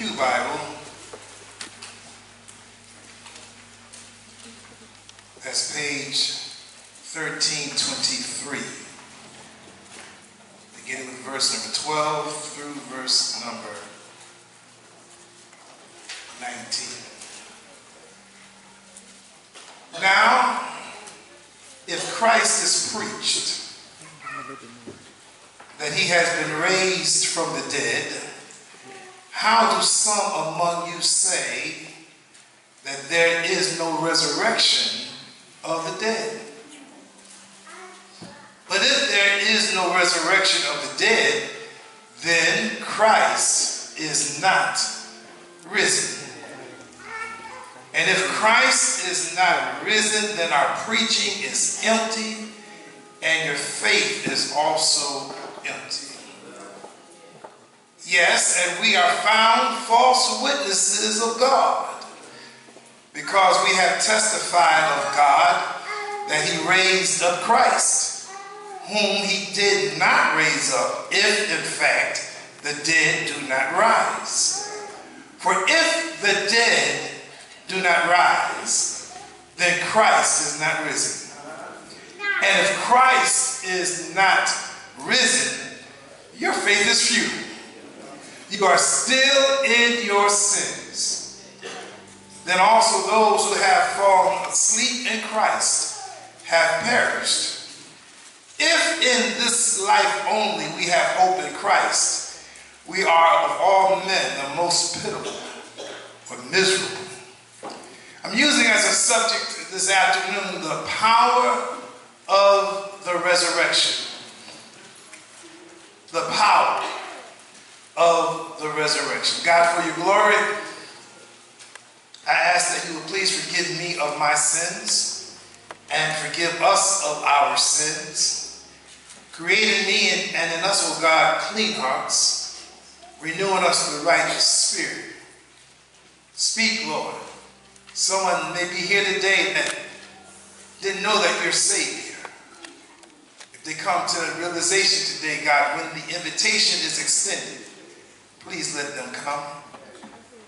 Pew Bible, that's page 1323, beginning with verse number 12 through verse number 19. Now, if Christ is preached that he has been raised from the dead, how do some among you say that there is no resurrection of the dead? But if there is no resurrection of the dead, then Christ is not risen. And if Christ is not risen, then our preaching is empty and your faith is also empty. Yes, and we are found false witnesses of God because we have testified of God that he raised up Christ, whom he did not raise up, if in fact the dead do not rise. For if the dead do not rise, then Christ is not risen. And if Christ is not risen, your faith is futile. You are still in your sins. Then also those who have fallen asleep in Christ have perished. If in this life only we have hope in Christ, we are of all men the most pitiful or miserable. I'm using as a subject this afternoon the power of the resurrection. The power of the resurrection. God, for your glory, I ask that you will please forgive me of my sins and forgive us of our sins. Create in me and, and in us, O oh God, clean hearts, renewing us with the righteous spirit. Speak, Lord. Someone may be here today that didn't know that you're Savior. If they come to the realization today, God, when the invitation is extended, please let them come.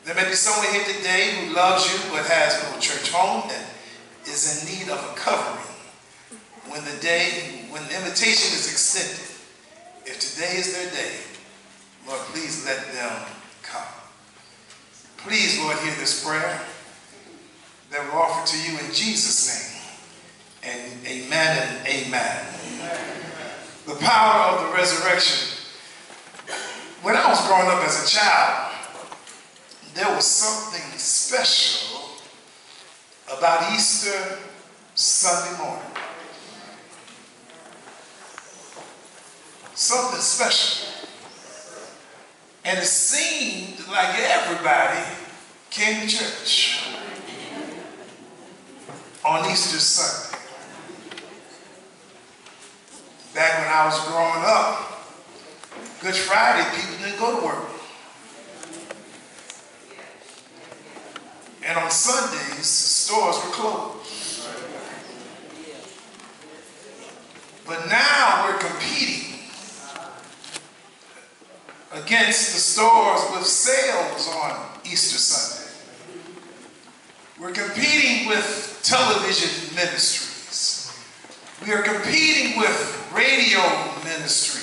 There may be someone here today who loves you but has no church home and is in need of a covering. When the day, when the invitation is extended, if today is their day, Lord, please let them come. Please, Lord, hear this prayer that we offer to you in Jesus' name. And amen and amen. amen. The power of the resurrection. When I was growing up as a child, there was something special about Easter Sunday morning. Something special. And it seemed like everybody came to church on Easter Sunday. Back when I was growing up, Good Friday, people didn't go to work. And on Sundays, stores were closed. But now we're competing against the stores with sales on Easter Sunday. We're competing with television ministries. We are competing with radio ministries.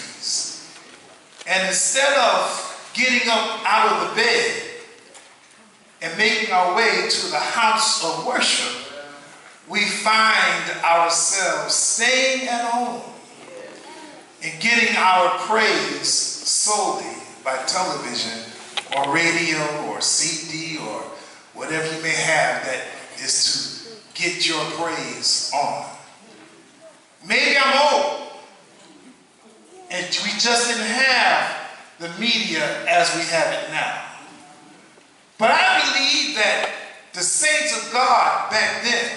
And instead of getting up out of the bed and making our way to the house of worship, we find ourselves staying at home and getting our praise solely by television or radio or CD or whatever you may have that is to get your praise on. Maybe I'm old and we just didn't have the media as we have it now. But I believe that the saints of God back then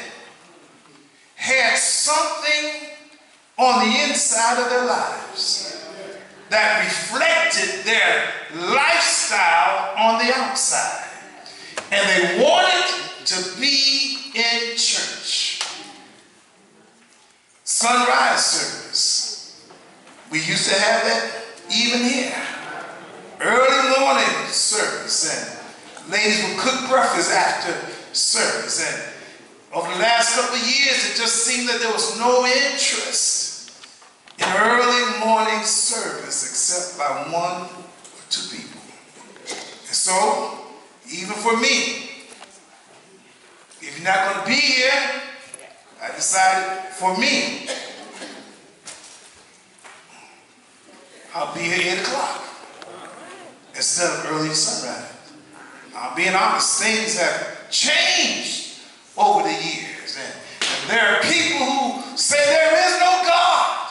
had something on the inside of their lives that reflected their lifestyle on the outside. And they wanted to be in church. Sunrise service. We used to have that even here. Early morning service and ladies would cook breakfast after service. And over the last couple of years, it just seemed that there was no interest in early morning service except by one or two people. And so, even for me, if you're not going to be here, I decided for me, I'll be here 8 o'clock instead of early sunrise. I'm being honest, things have changed over the years. And, and there are people who say there is no God.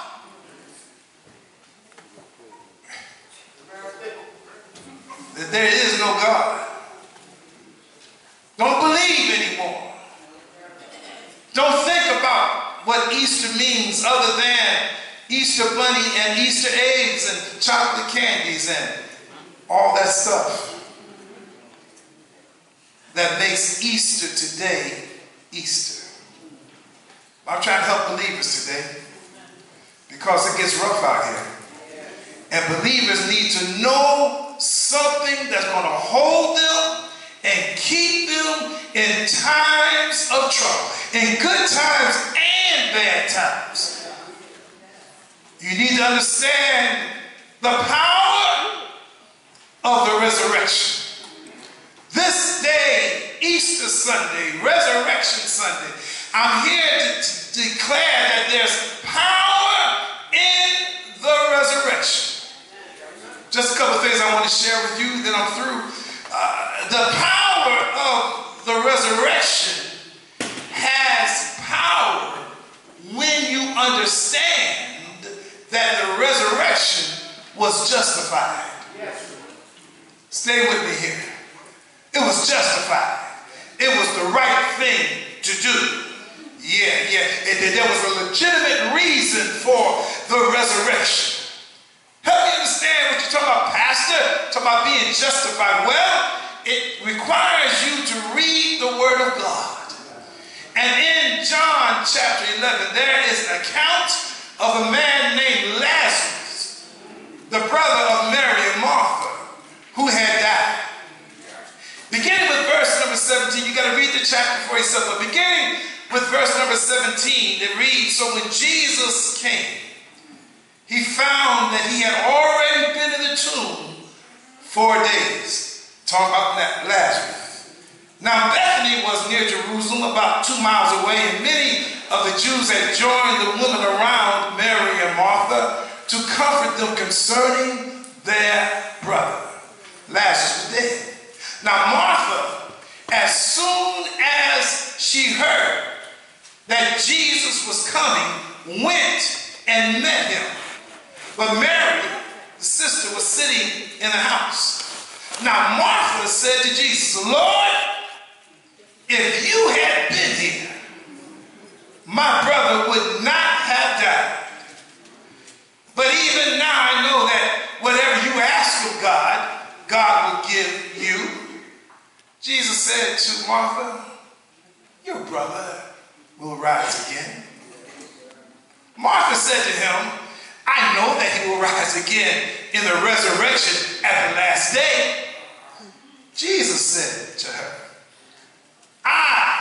That there is no God. Don't believe anymore. Don't think about what Easter means other than Easter bunny and Easter eggs and chocolate candies and all that stuff that makes Easter today Easter. I'm trying to help believers today because it gets rough out here. And believers need to know something that's going to hold them and keep them in times of trouble, in good times and bad times. You need to understand the power of the resurrection. This day, Easter Sunday, Resurrection Sunday, I'm here to, to declare that there's power in the resurrection. Just a couple things I want to share with you, then I'm through. Uh, the power of the resurrection has power when you understand that the resurrection was justified. Stay with me here. It was justified. It was the right thing to do. Yeah, yeah. And there was a legitimate reason for the resurrection. Help me understand what you're talking about, Pastor. Talking about being justified. Well, it requires you to read the Word of God. And in John chapter 11, there is an account of a man named Lazarus, the brother of Mary and Martha, who had died. Beginning with verse number 17, you got to read the chapter for yourself, but beginning with verse number 17, it reads, So when Jesus came, he found that he had already been in the tomb four days. Talk about that Lazarus. Now Bethany was near Jerusalem, about two miles away, and many of the Jews had joined the women around Mary and Martha to comfort them concerning their brother. Lazarus was dead. Now Martha, as soon as she heard that Jesus was coming, went and met him. But Mary, the sister, was sitting in the house. Now Martha said to Jesus, Lord, if you had been here, my brother would not have died. But even now I know that whatever you ask of God, God will give you. Jesus said to Martha, your brother will rise again. Martha said to him, I know that he will rise again in the resurrection at the last day. Jesus said to her, I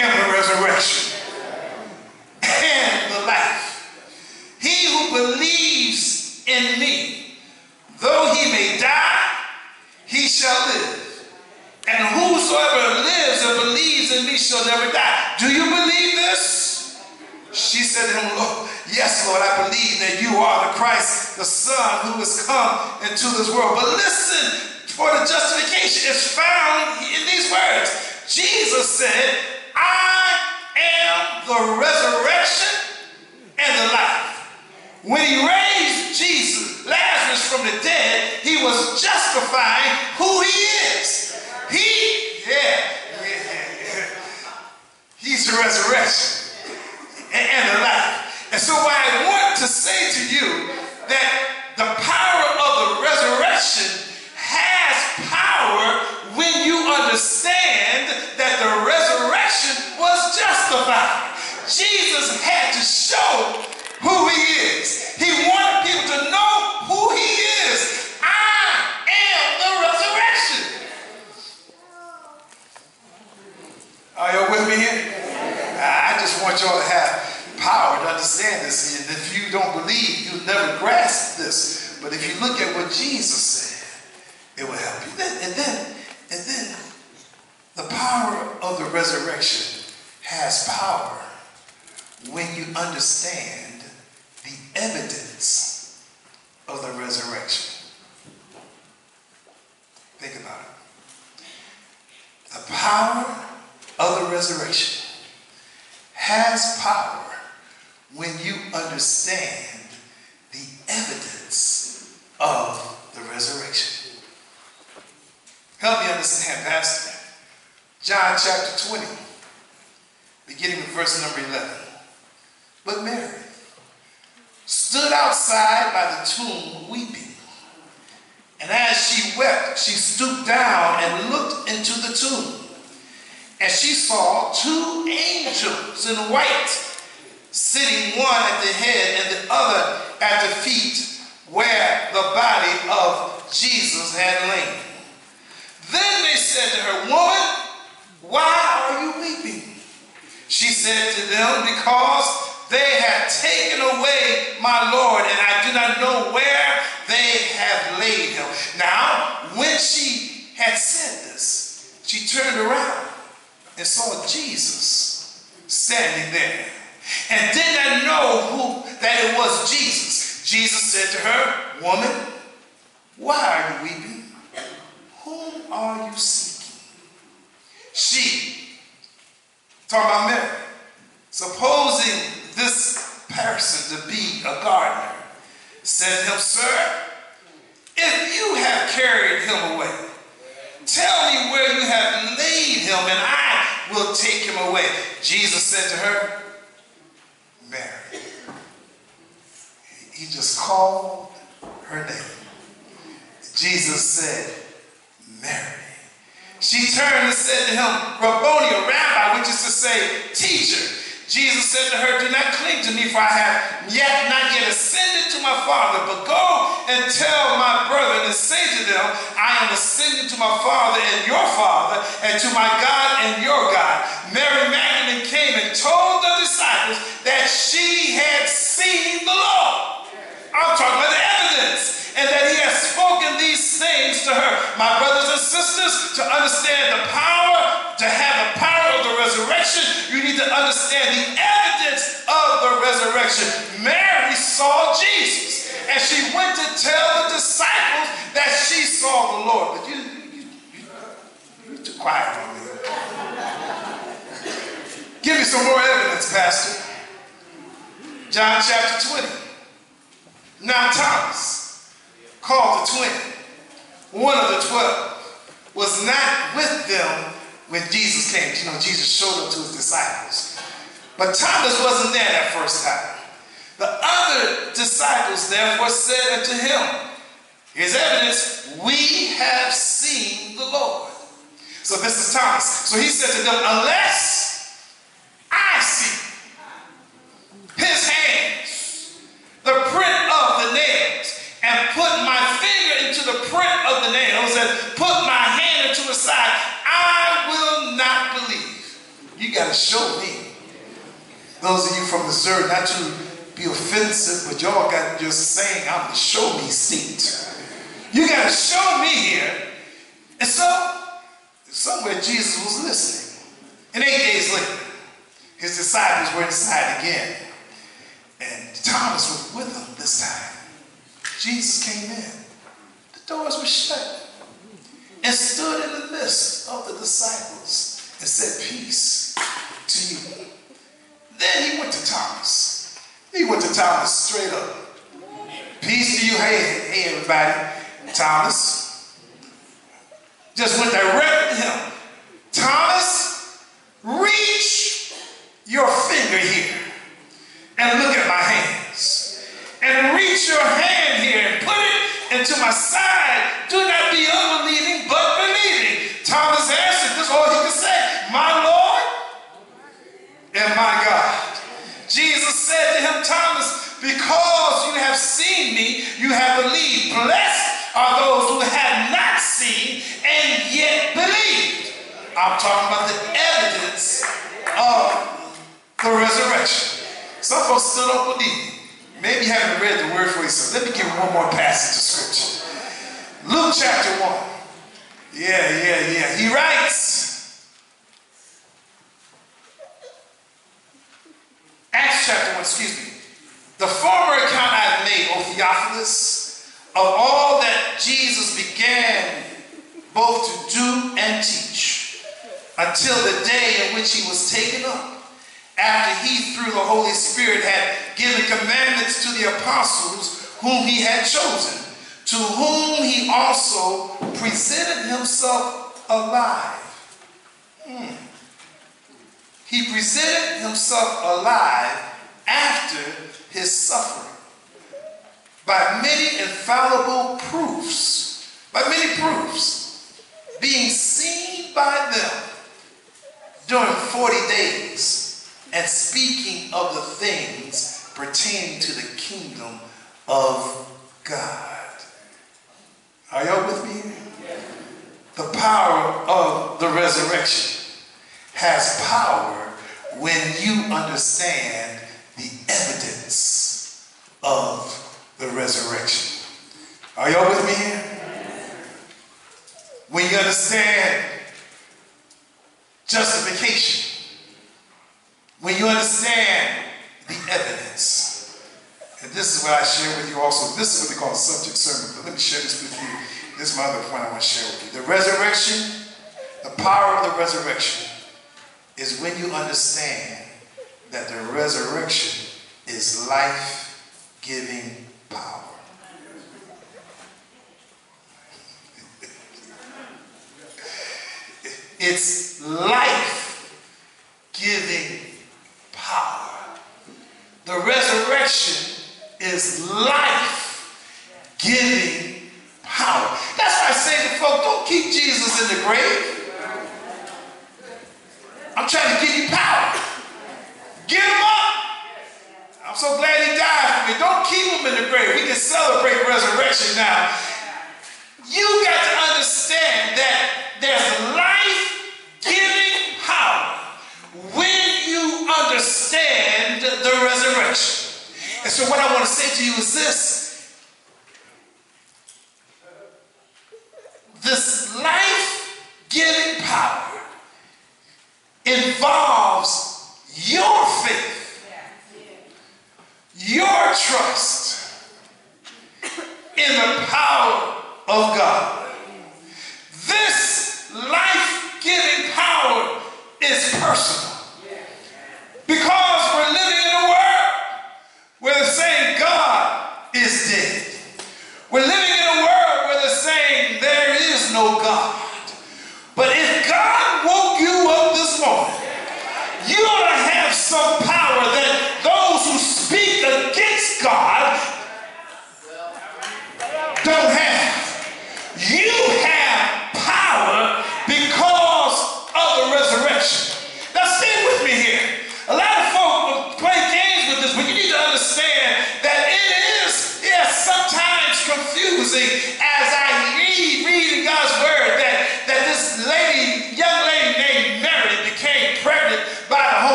am the resurrection and the life. He who believes in me, though he may die, he shall live. And whosoever lives and believes in me shall never die. Do you believe this? She said to him, Lord, yes, Lord, I believe that you are the Christ, the Son who has come into this world. But listen, for the justification is found in these words. Jesus said, I am the resurrection and the life. When he raised Jesus, Lazarus from the dead, he was justifying who he is. He, yeah, yeah, yeah. He's the resurrection and, the life. And so I want to say to you that Jesus had to show who he is. He wanted people to know who he is. I am the resurrection. Are y'all with me here? I just want y'all to have power to understand this. And if you don't believe, you'll never grasp this. But if you look at what Jesus said, it will help you. And then, and then the power of the resurrection has power when you understand the evidence of the resurrection. Think about it. The power of the resurrection has power when you understand the evidence of the resurrection. Help me understand, Pastor. John chapter 20, beginning with verse number 11. But Mary stood outside by the tomb weeping. And as she wept, she stooped down and looked into the tomb. And she saw two angels in white sitting one at the head and the other at the feet where the body of Jesus had lain. Then they said to her, Woman, why are you weeping? She said to them, Because they have taken away my Lord, and I do not know where they have laid him. Now, when she had said this, she turned around and saw Jesus standing there and did not know who that it was Jesus. Jesus said to her, Woman, why are you weeping? Whom are you seeking? She, talking about Mary, supposing person to be a gardener, said him, Sir, if you have carried him away, tell me where you have laid him, and I will take him away. Jesus said to her, Mary. He just called her name. Jesus said, Mary. She turned and said to him, Rabboni, rabbi, which is to say, teacher. Jesus said to her, Do not cling to me, for I have yet not yet ascended to my Father, but go and tell my brethren and say to them, I am ascending to my Father and your Father, and to my God and your God. Mary Magdalene came and told the disciples that she had seen the Lord. I'm talking about the evidence, and that he has spoken these things to her. My brothers and sisters, to understand the power, to have the power of the resurrection, you need to understand the evidence of the resurrection. Mary saw Jesus, and she went to tell the disciples that she saw the Lord. But you, you, you, you're too quiet for me. Give me some more evidence, Pastor. John chapter 20. Now Thomas, called the twin, one of the twelve, was not with them when Jesus came. You know, Jesus showed up to his disciples. But Thomas wasn't there that first time. The other disciples therefore said unto him, Here's evidence, we have seen the Lord. So this is Thomas. So he said to them, Unless I see his hands, the print of the nails, and put my finger into the print of the nails, and put my hand into the side, I will not believe. You got to show me. Those of you from Missouri, not to be offensive, but y'all got just saying I'm the show me seat. You got to show me here. And so, somewhere Jesus was listening. And eight days later, his disciples were inside again. And Thomas was with them this time. Jesus came in. The doors were shut. And stood in the midst of the disciples and said, Peace to you. Then he went to Thomas. He went to Thomas straight up. Peace to you. Hey, hey, everybody. Thomas. Just went direct to him. Thomas, reach your finger here and look at my hands. And reach your hand here and put it into my side. Do not be unbelieving, but believing. Thomas answered, this is all he could say, my Lord and my God. Jesus said to him, Thomas, because you have seen me, you have believed. Blessed are those who have not seen and yet believed. I'm talking about the evidence of the resurrection. Some folks still don't believe. Maybe you haven't read the word for yourself. Let me give you one more passage of scripture. Luke chapter 1. Yeah, yeah, yeah. He writes, Acts chapter 1, excuse me. The former account I have made, O Theophilus, of all that Jesus began both to do and teach, until the day in which he was taken up, after he, through the Holy Spirit, had given commandments to the apostles whom he had chosen, to whom he also presented himself alive. Hmm. He presented himself alive after his suffering by many infallible proofs, by many proofs, being seen by them during 40 days and speaking of the things pertaining to the kingdom of God. Are y'all with me? The power of the resurrection has power when you understand the evidence of the resurrection. Are y'all with me here? When you understand justification, when you understand the evidence, and this is what I share with you also. This is what they call a subject sermon. But let me share this with you. This is my other point I want to share with you. The resurrection, the power of the resurrection, is when you understand that the resurrection is life giving power. it's life giving power. The resurrection is life giving power. That's why I say to folks, don't keep Jesus in the grave. I'm trying to give you power. Get him up. I'm so glad he Don't keep him in the grave. We can celebrate resurrection now. You got to understand that there's life giving power when you understand the resurrection. And so, what I want to say to you is this life giving power involves your faith, your trust in the power of God. This life giving power is personal because we're living in a world where they're saying God is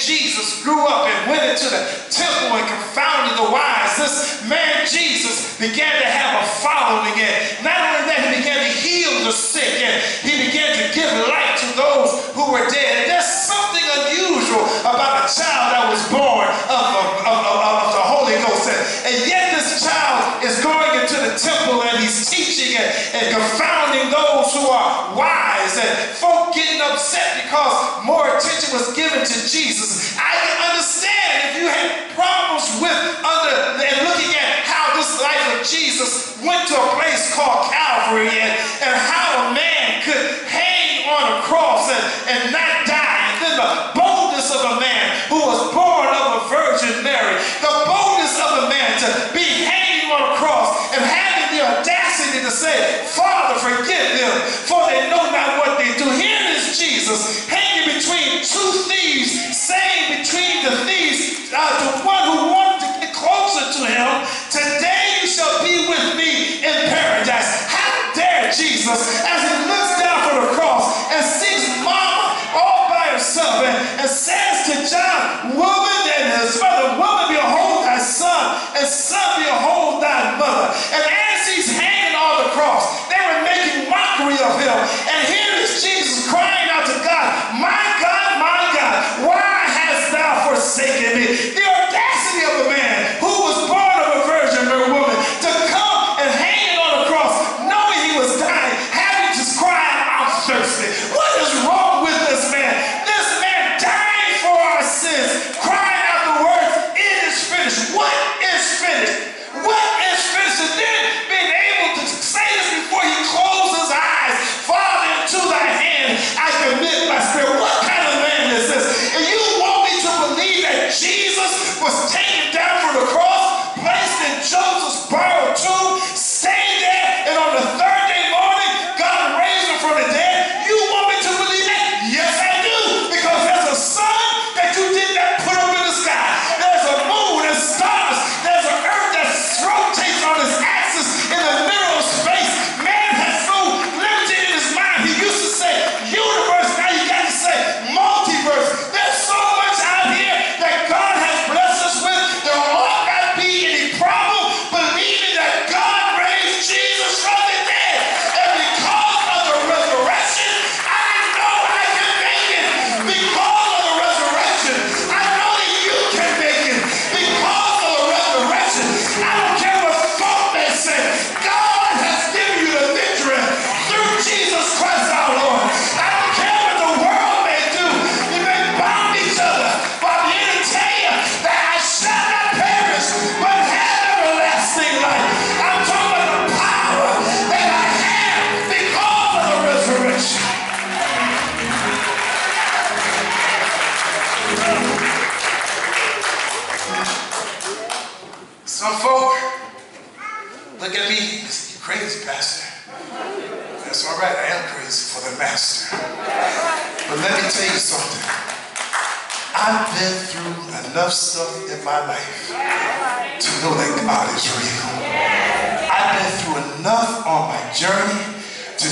Jesus grew up and went into the temple and confounded the wise. This man Jesus began to have a following, and not only that, he began to heal the sick, and he began to give light to those who were dead. And there's something unusual about a child that was born of, of, of, of the Holy Ghost, and, and yet this child is going into the temple and he's teaching and, and confounding those are wise, and folk getting upset because more attention was given to Jesus. I can understand if you had problems with under and looking at how this life of Jesus went to a place called Calvary and, and how a man could hang on a cross and, and not die. And then the boldness Jesus, as he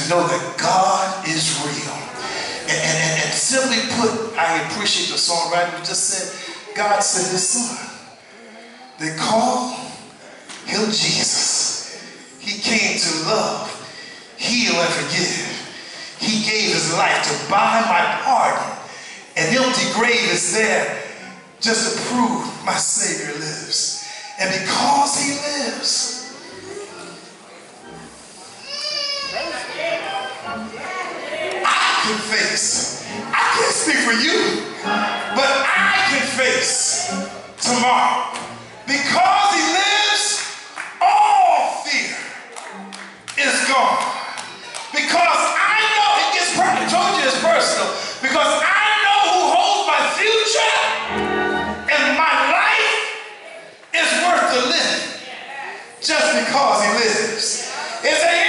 know that God is real. And, and, and simply put, I appreciate the songwriter who just said, God sent his son. They call him Jesus. He came to love, heal, and forgive. He gave his life to buy my pardon. An empty grave is there just to prove my Savior lives. And because he lives, can face. I can't speak for you, but I can face tomorrow. Because he lives, all fear is gone. Because I know it gets personal. I told you it's personal. Because I know who holds my future and my life is worth the living. Just because he lives. Is a